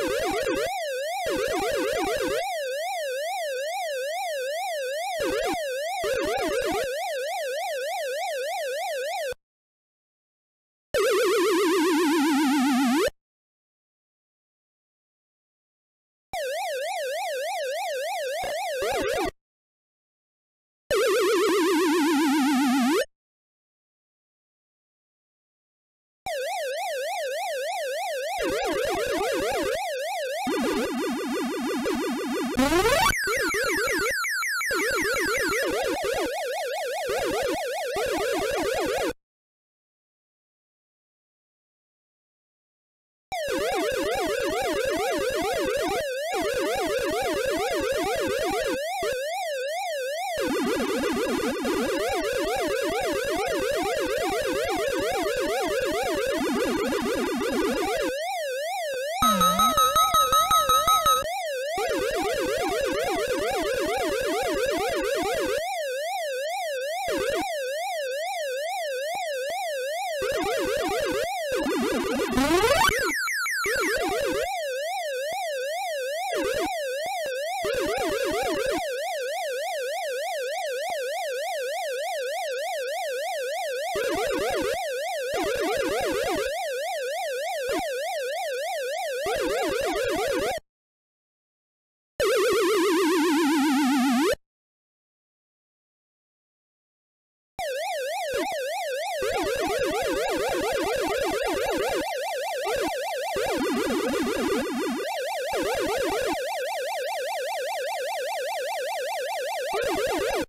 Woo! Woo! Woo! What?